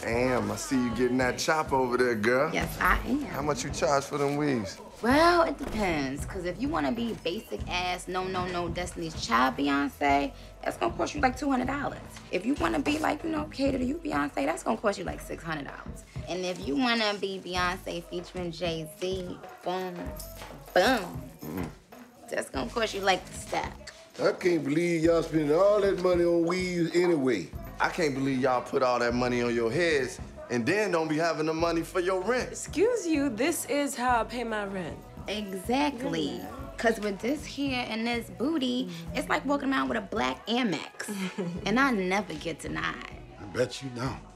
Damn, I see you getting that chop over there, girl. Yes, I am. How much you charge for them weaves? Well, it depends. Cause if you wanna be basic ass, no, no, no, Destiny's Child Beyonce, that's gonna cost you like two hundred dollars. If you wanna be like, you know, cater to you Beyonce, that's gonna cost you like six hundred dollars. And if you wanna be Beyonce featuring Jay Z, boom, boom, mm-hmm. that's gonna cost you like the stack. I can't believe y'all spending all that money on weaves anyway. I can't believe y'all put all that money on your heads and then don't be having the money for your rent. Excuse you, this is how I pay my rent. Exactly. Cause with this here and this booty, it's like walking around with a black Amex. and I never get denied. I bet you don't.